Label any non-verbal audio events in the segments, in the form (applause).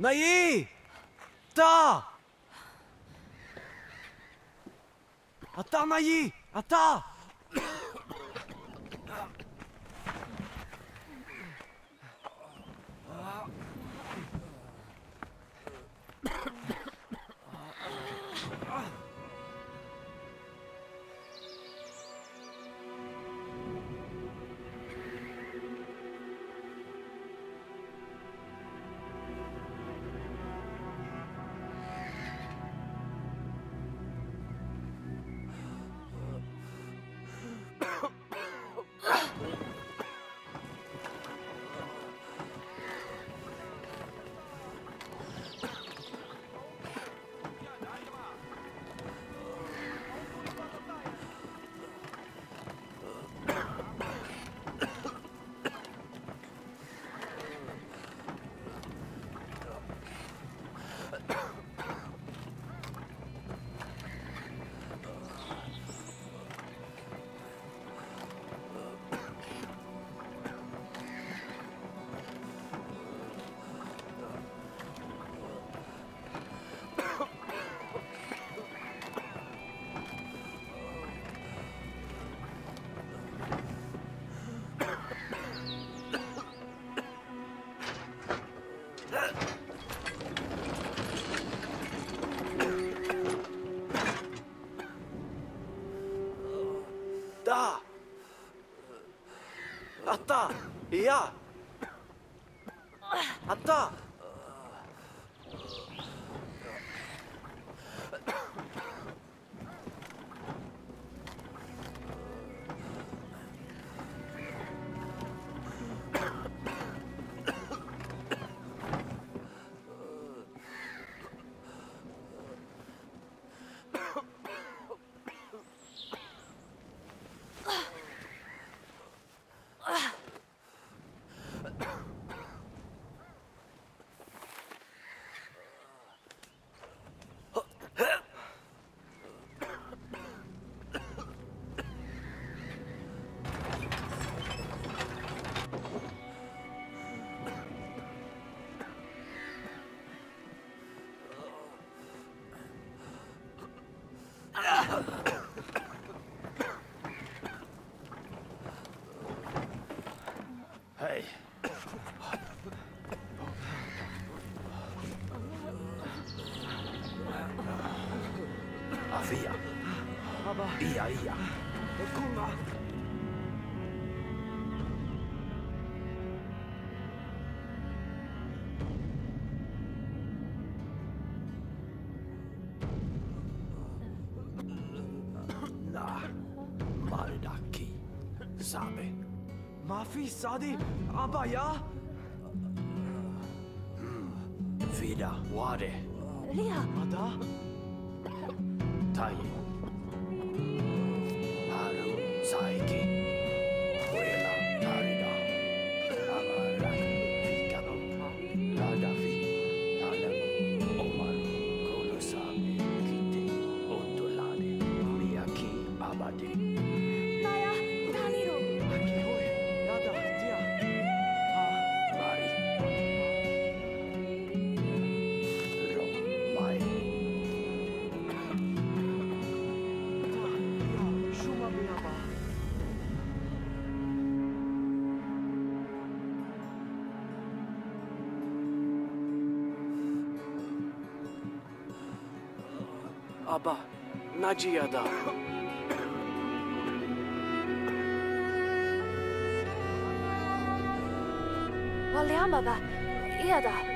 Naï! Ta! Attends, Naï! Attends! Yeah. いやこんな sabe. Ma fi sadi abaya. Vida, wade. Lia. Ada. Aba, Nagiada. Valiam, Aba. Iada.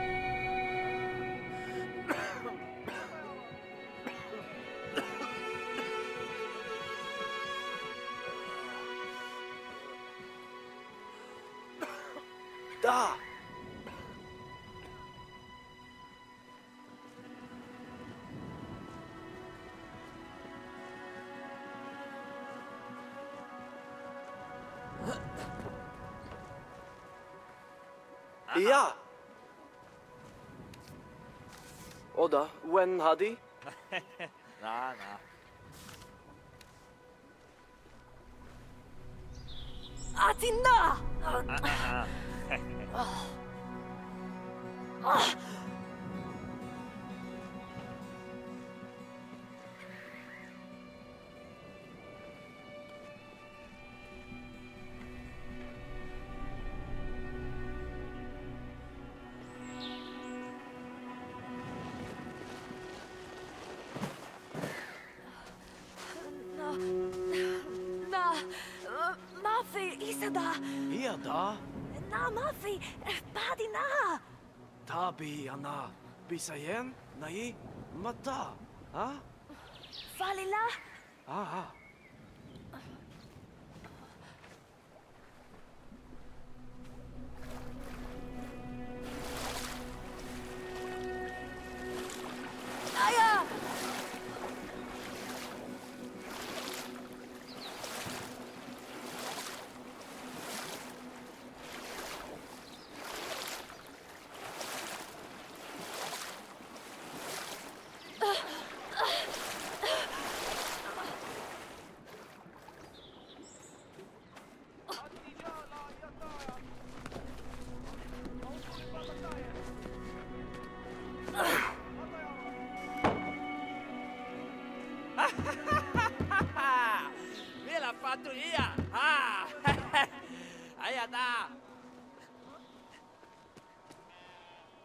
yeah. Oda, when Hadi? (laughs) nah, nah. Atina! oh. oh. (laughs) Bisayan, Nayi, Mata, ha? Huh?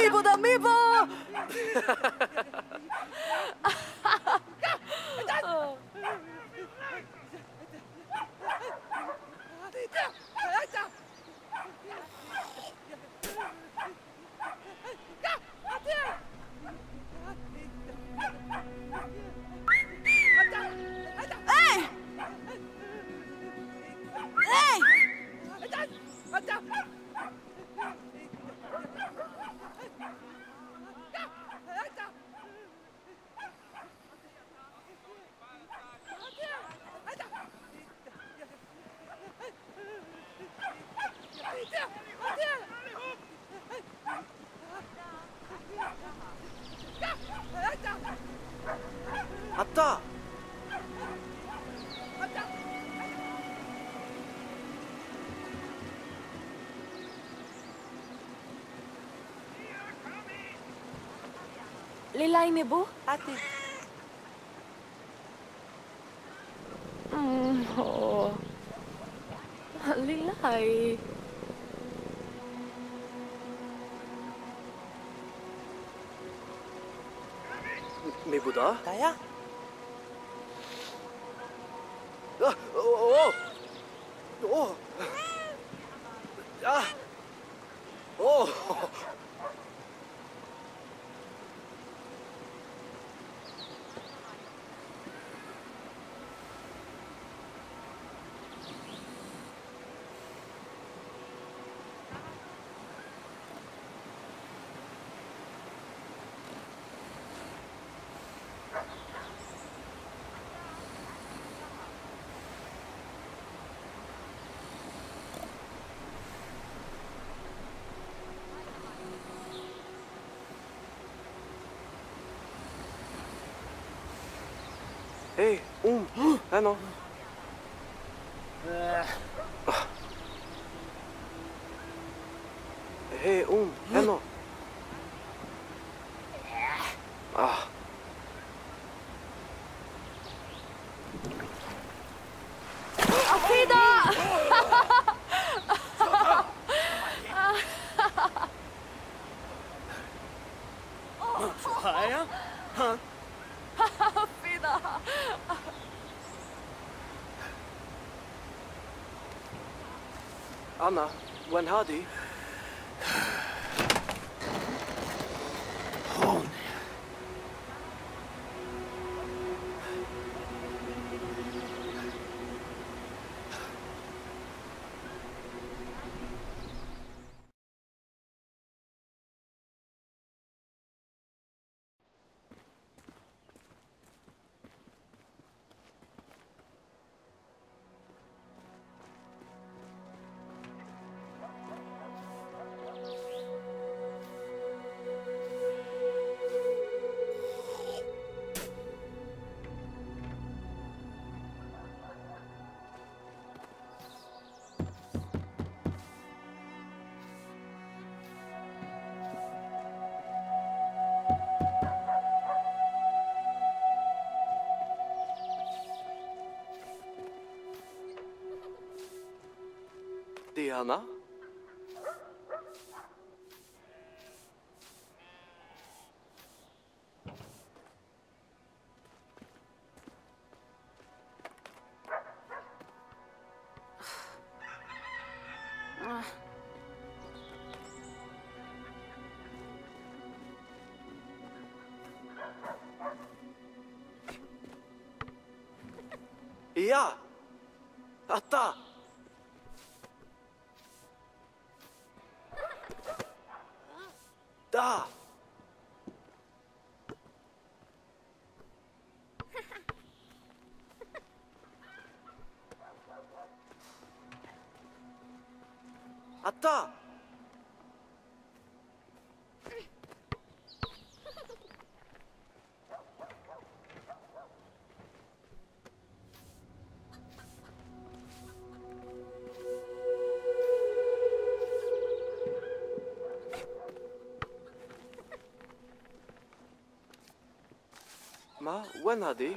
Amiibo the Amiibo! (laughs) Leyla mi bu? Hadi. Mm, oh. Leyla ơi. Mi bu da? Hey, um. Ah non. Hey, um. Ah non. وين هذه؟ 하 나? 야! 아 따! 大妈我哪里？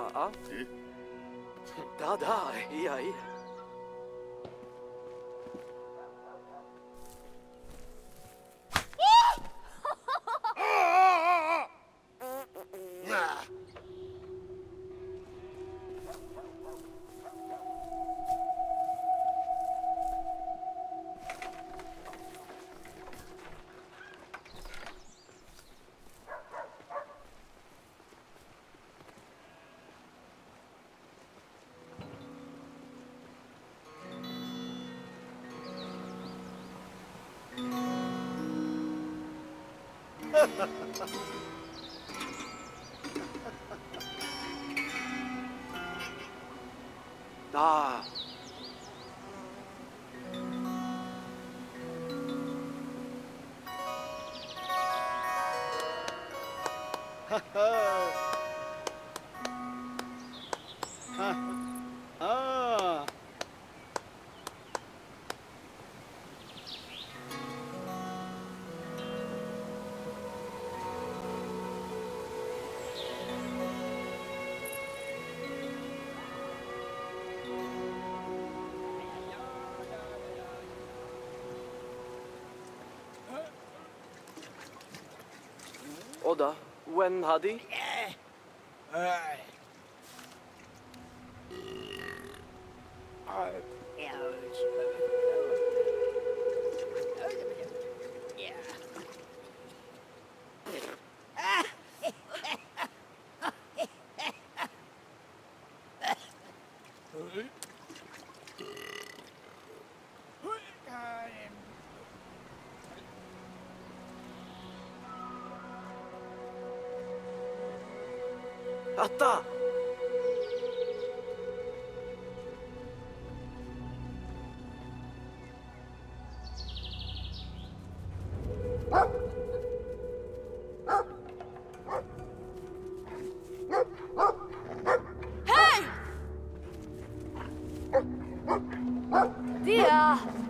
ああ (laughs) だだいやいや。When Hadi? った。ディア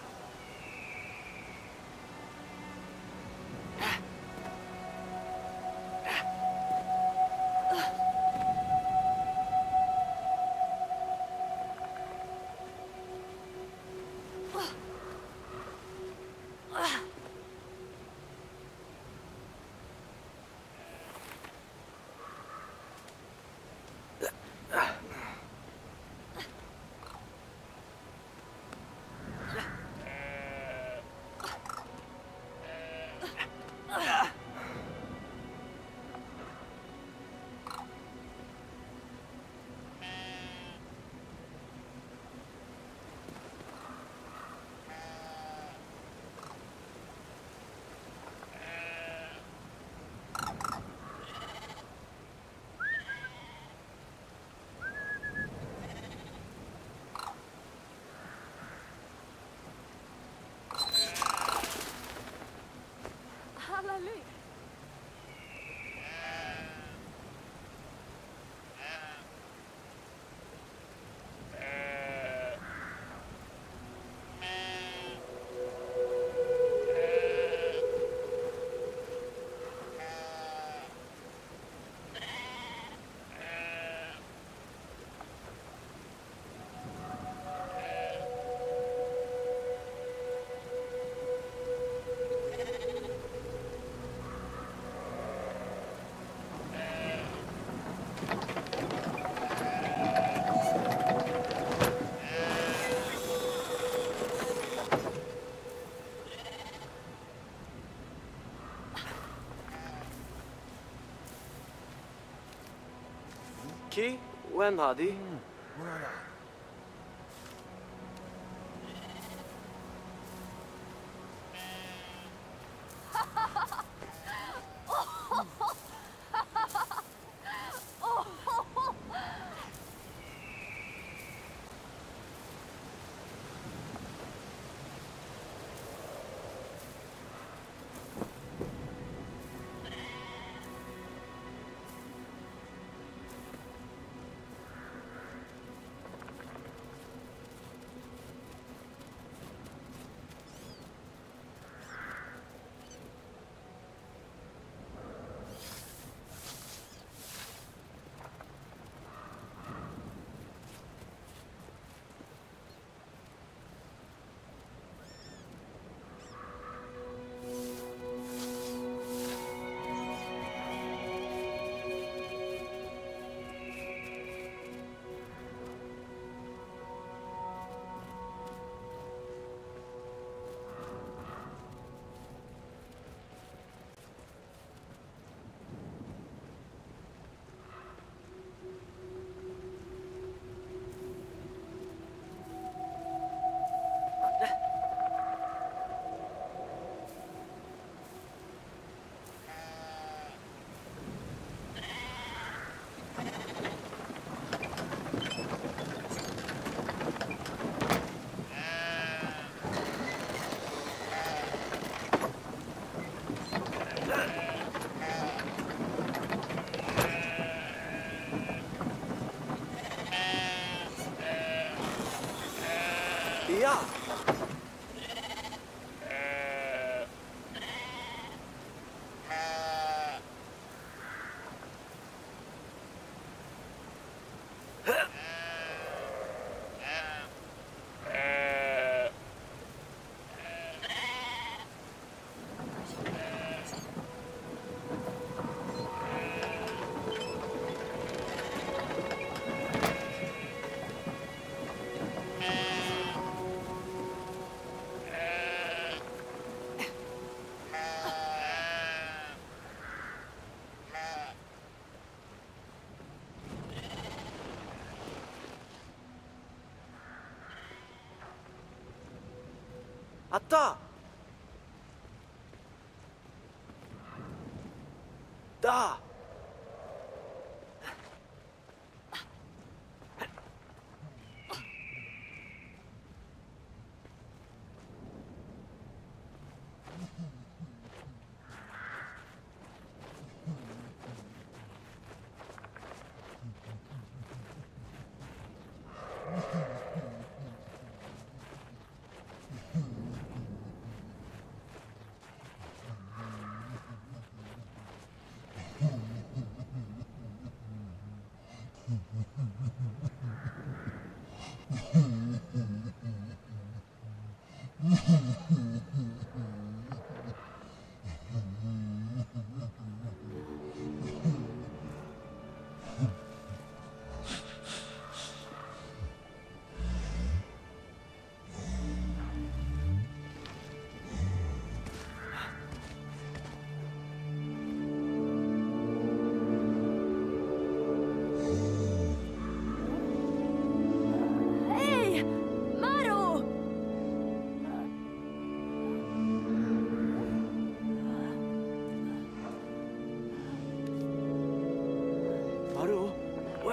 وين هادي؟ あった。だ。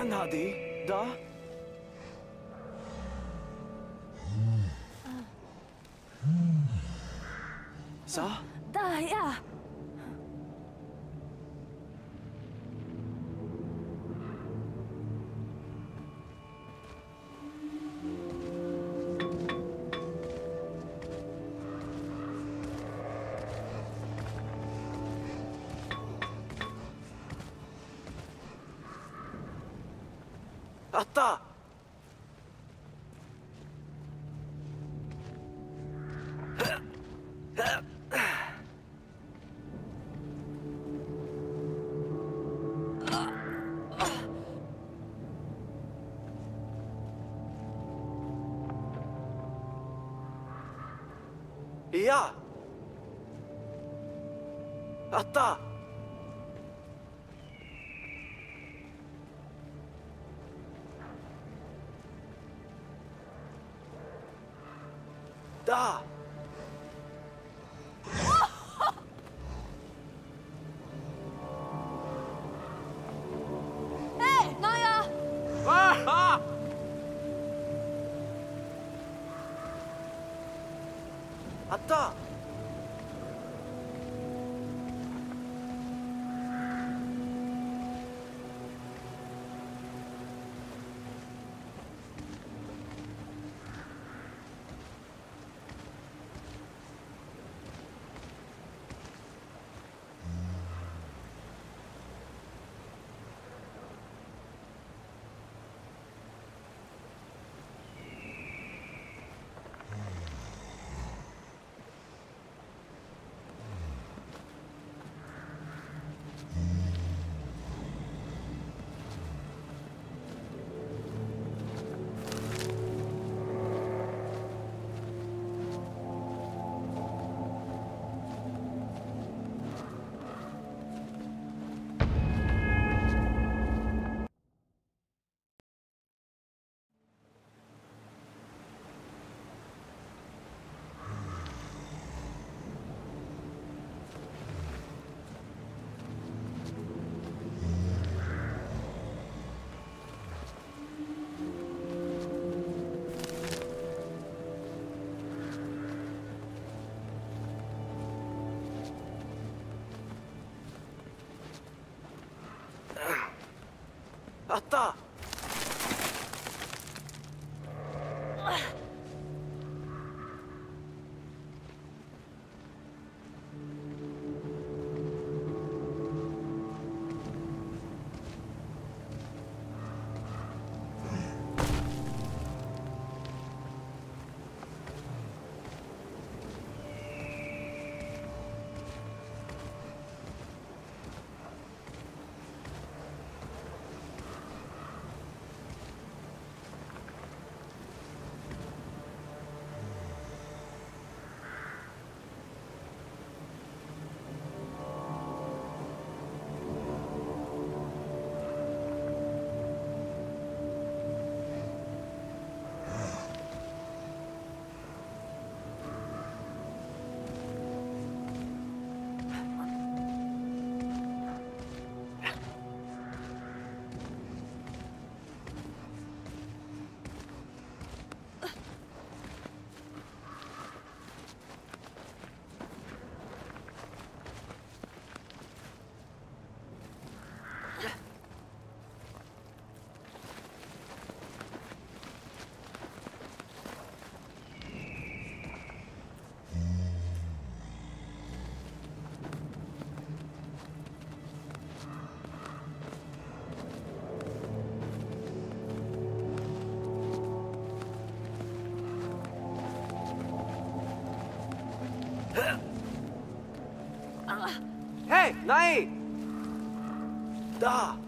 娜迪，哒。啥？哒呀。あった。いや。あった。 없다. あった ヘイな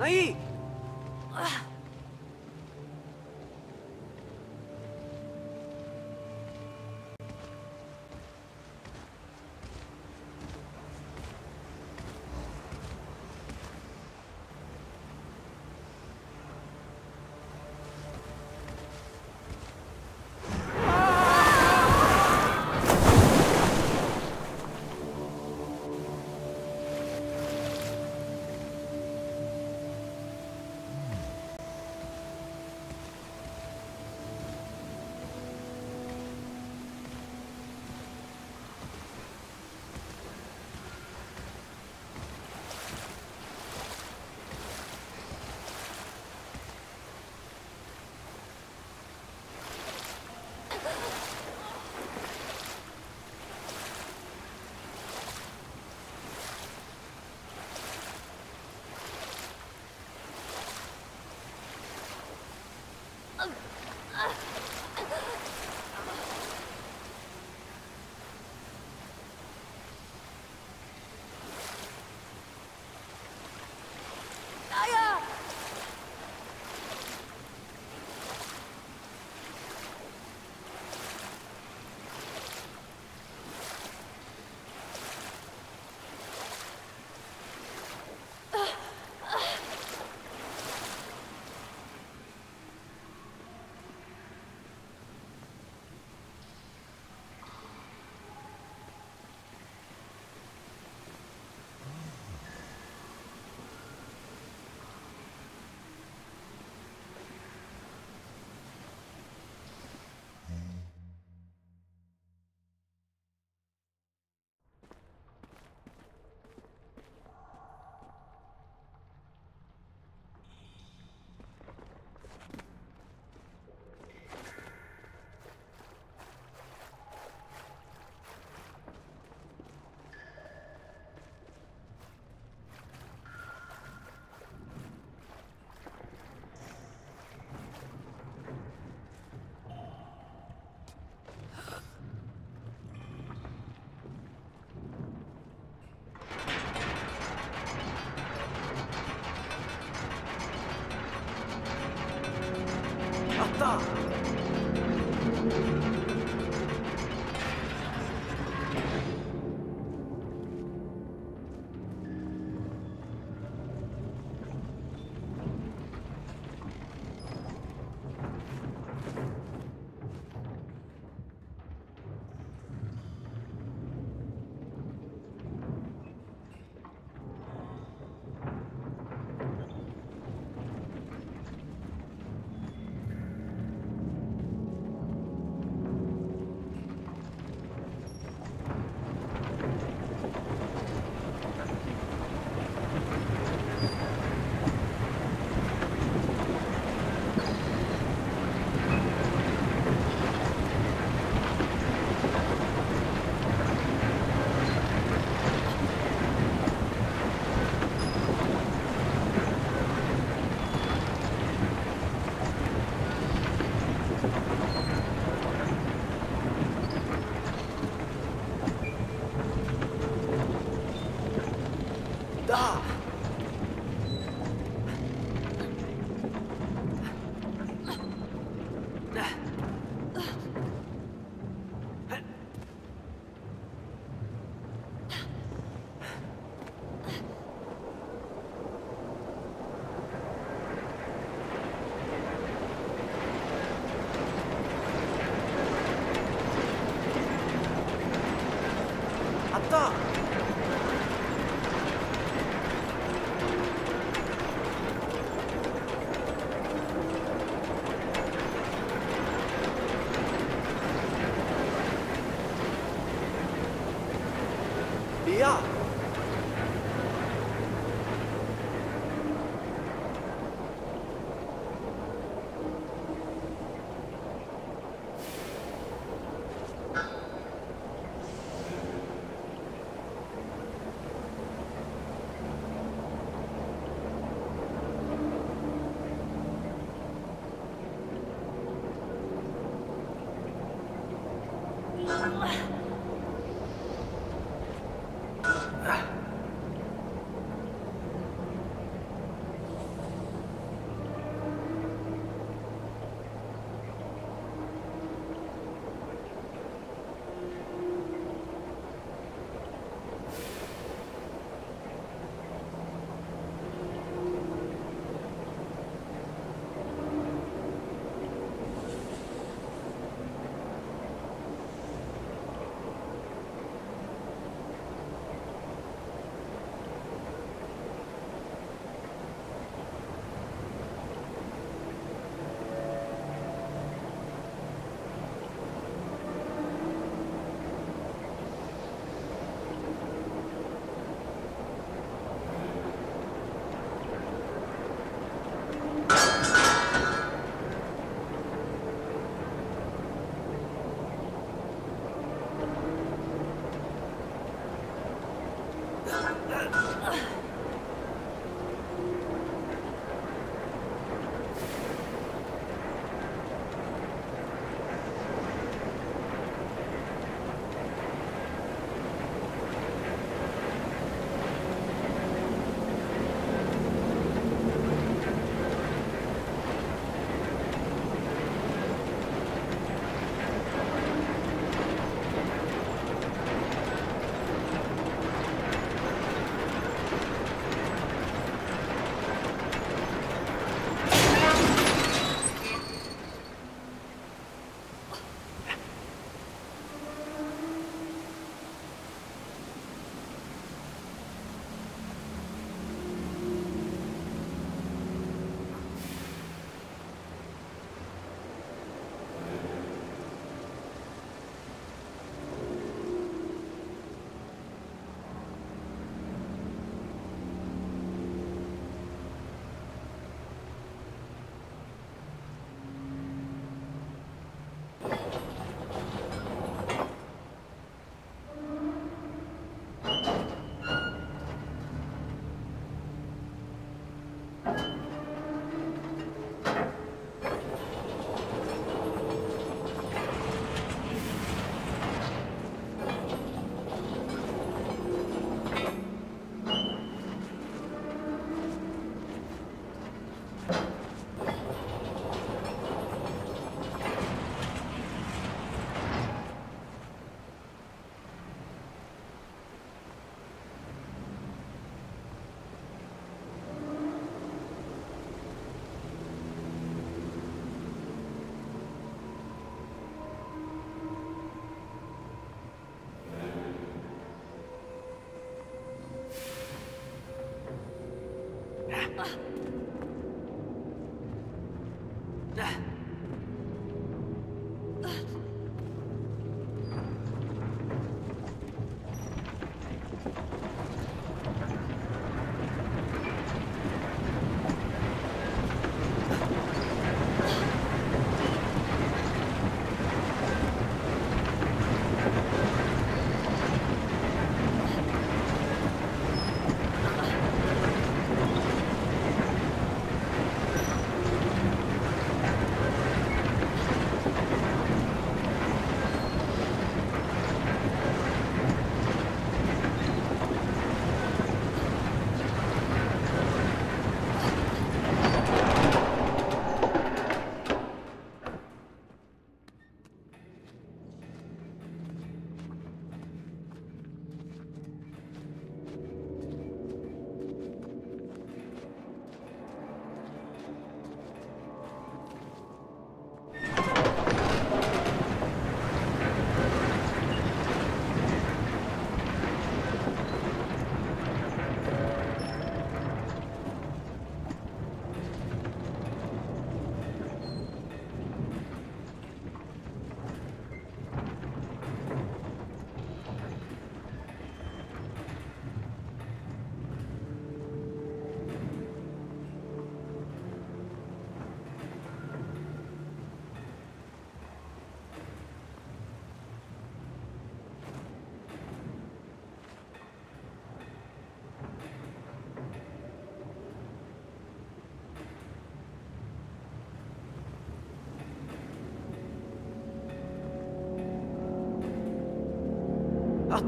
は。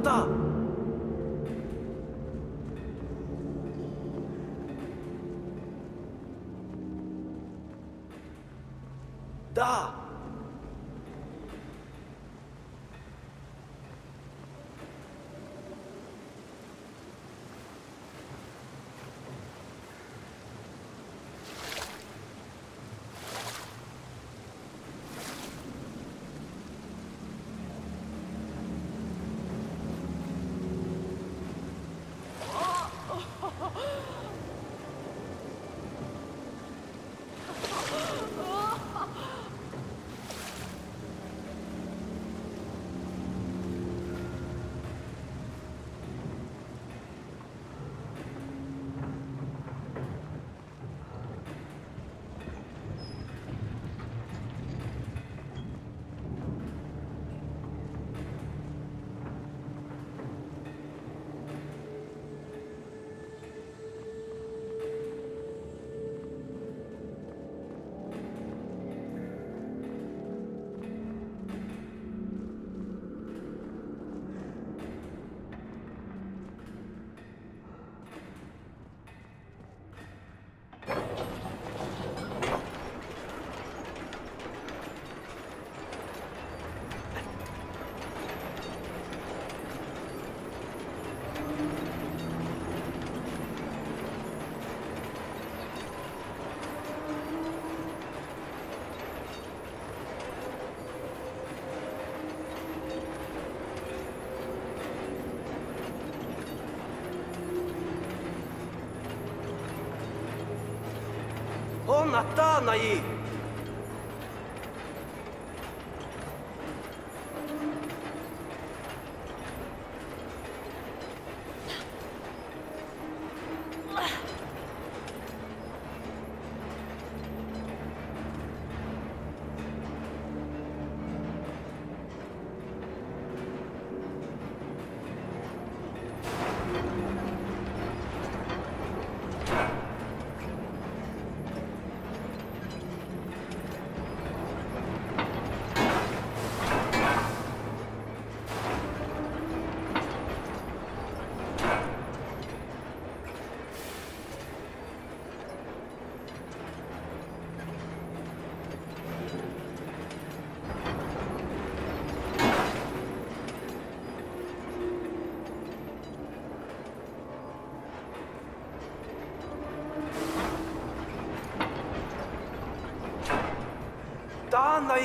hayatta. Сатана їх. ったな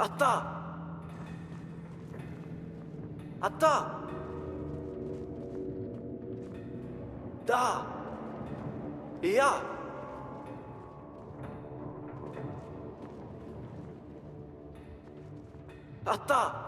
あった。あった。だ。いや。あった。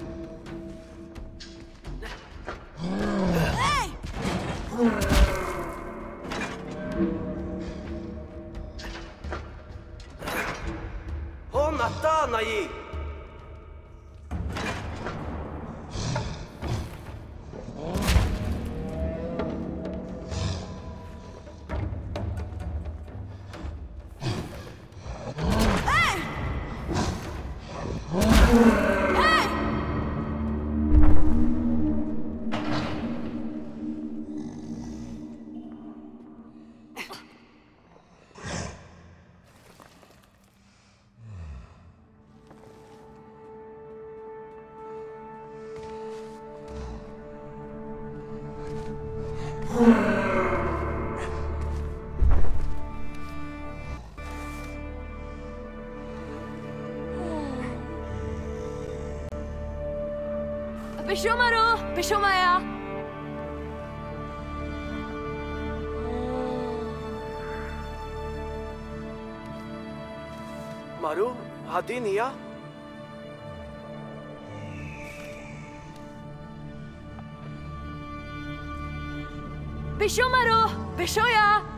비쇼마로 비쇼마야 마루 하딘이야? 비쇼마로 비쇼야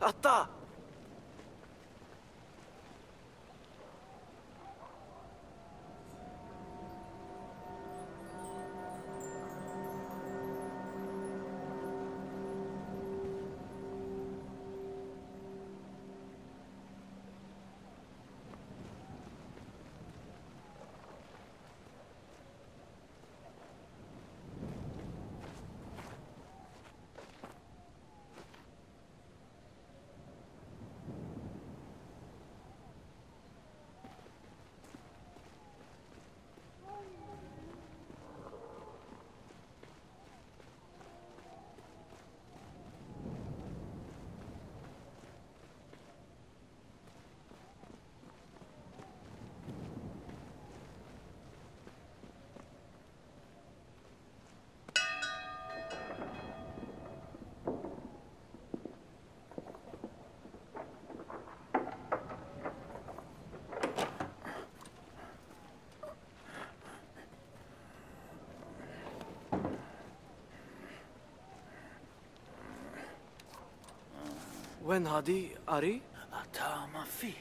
あった「 وين هادي أري؟ أتا ما في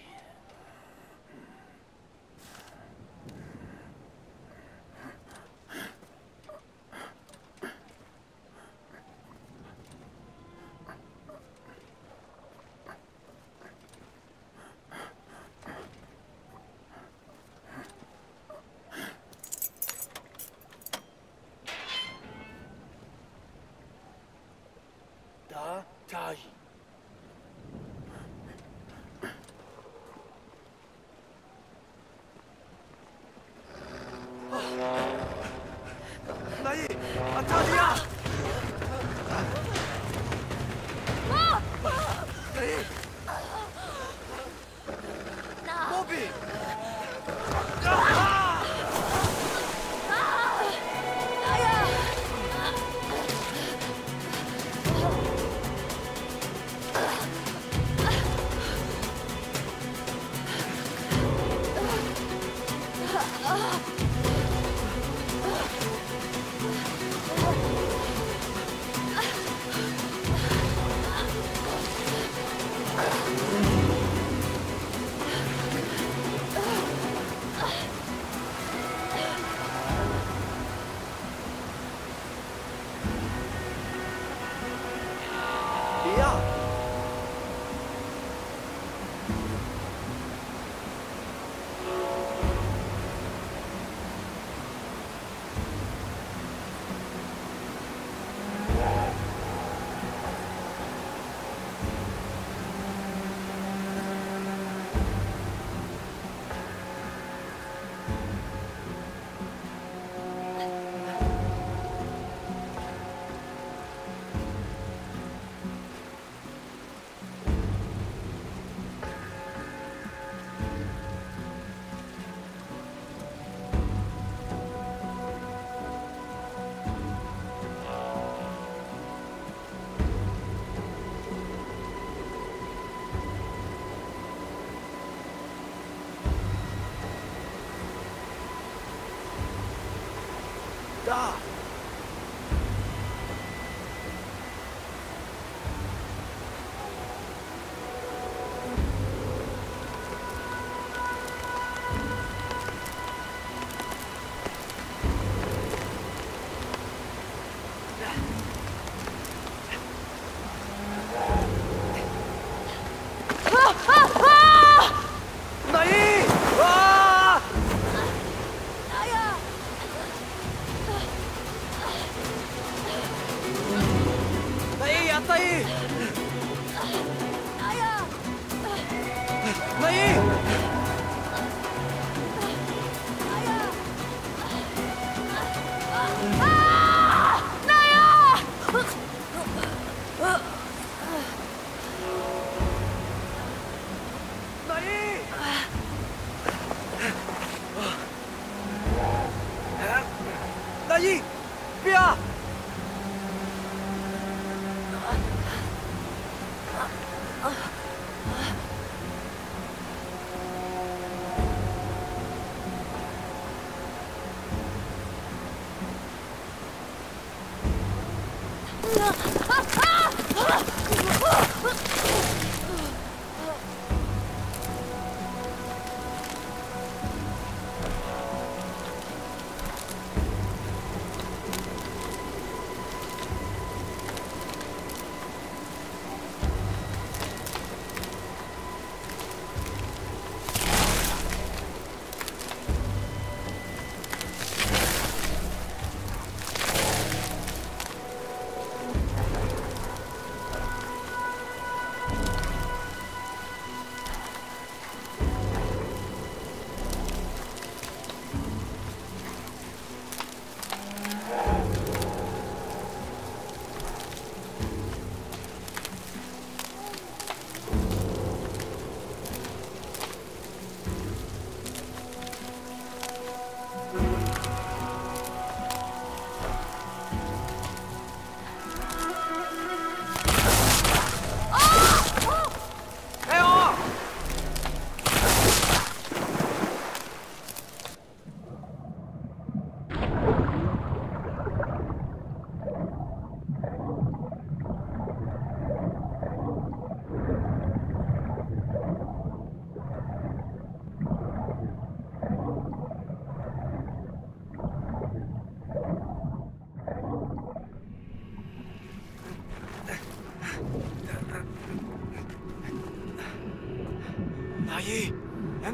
呀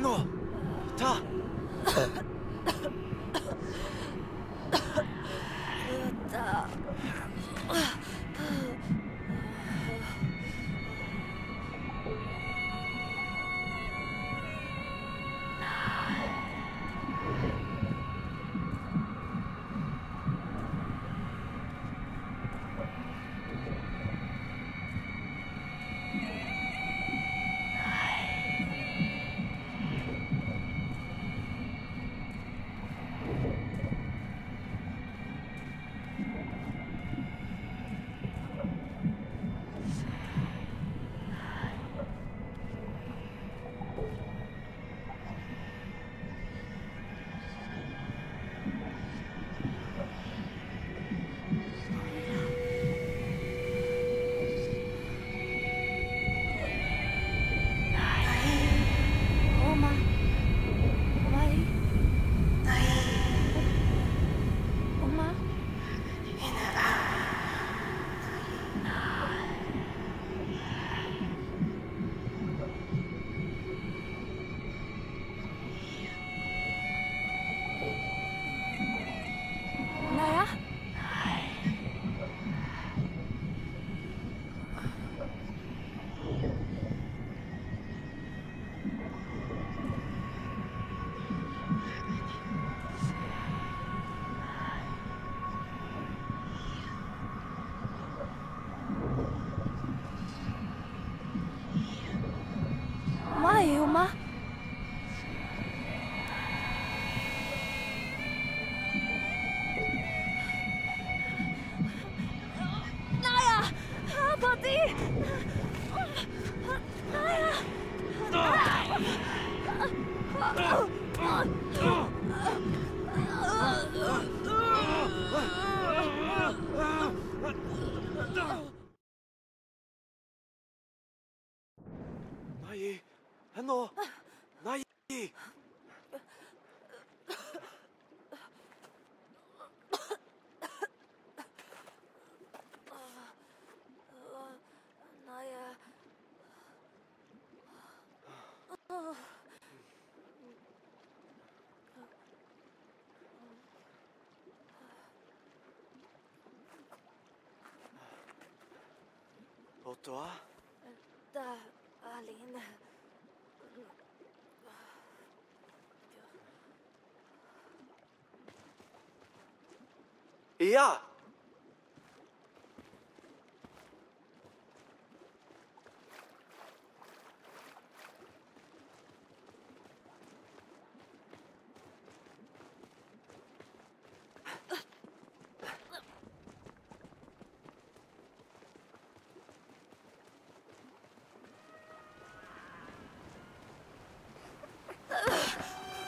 ¡No! 好痛啊！打阿琳娜！哎呀！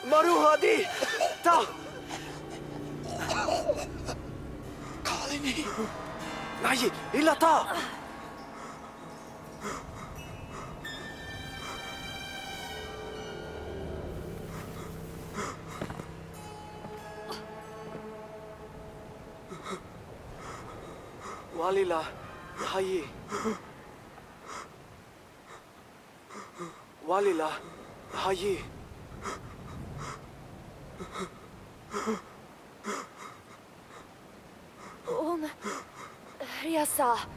Maruja di ta. Kalini. Nej, illa ta. Walila, hayi. Walila, hayi. 嫂。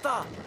った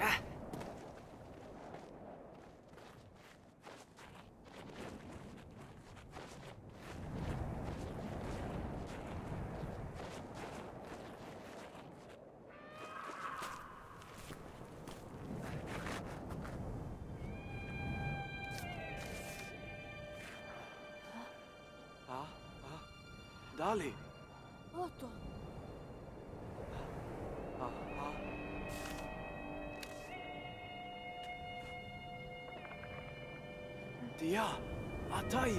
Ah, ah. Dali. Otto. いやあたい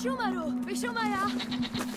विशु मारो विशु माया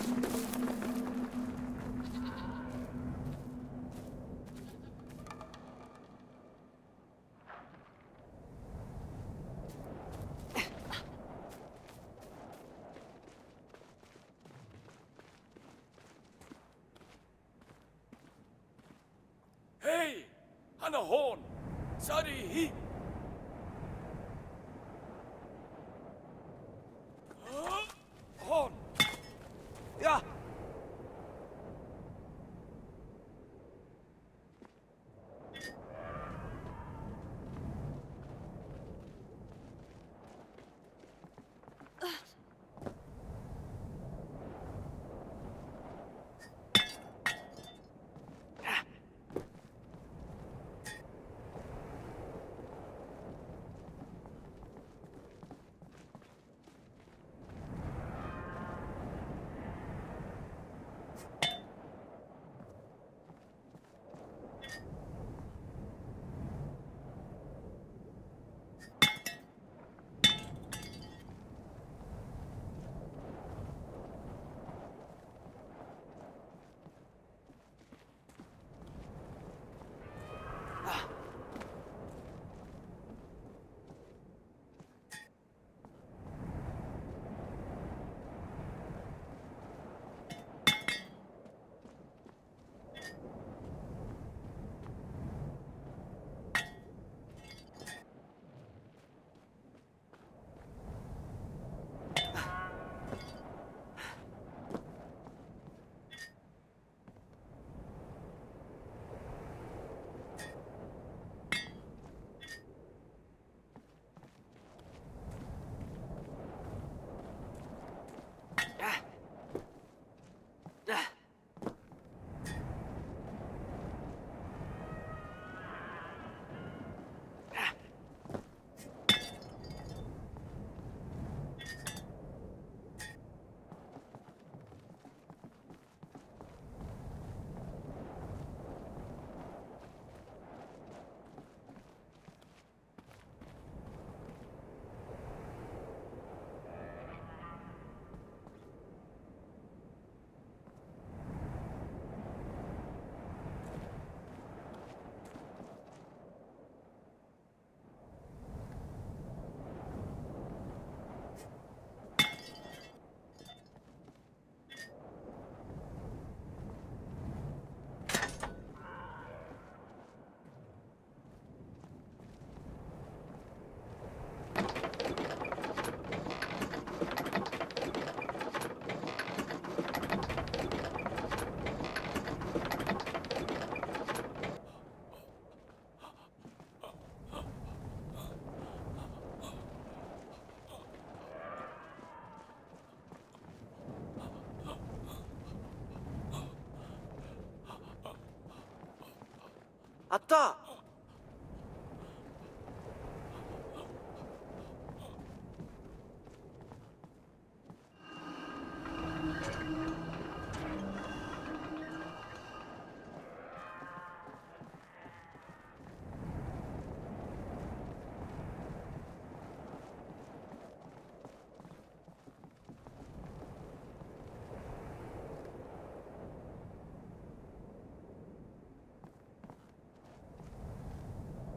あった。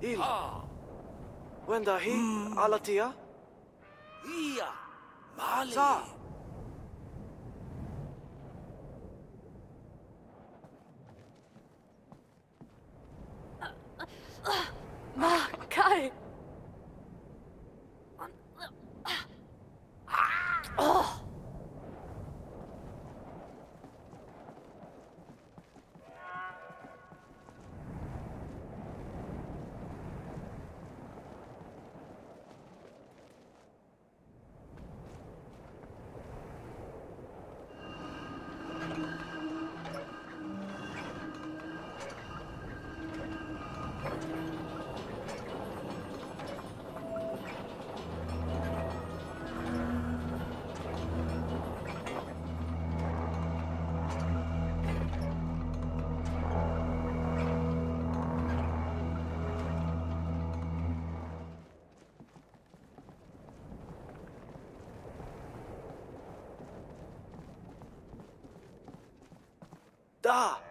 إيلا وين داهي؟ على تيا هي مالي. 大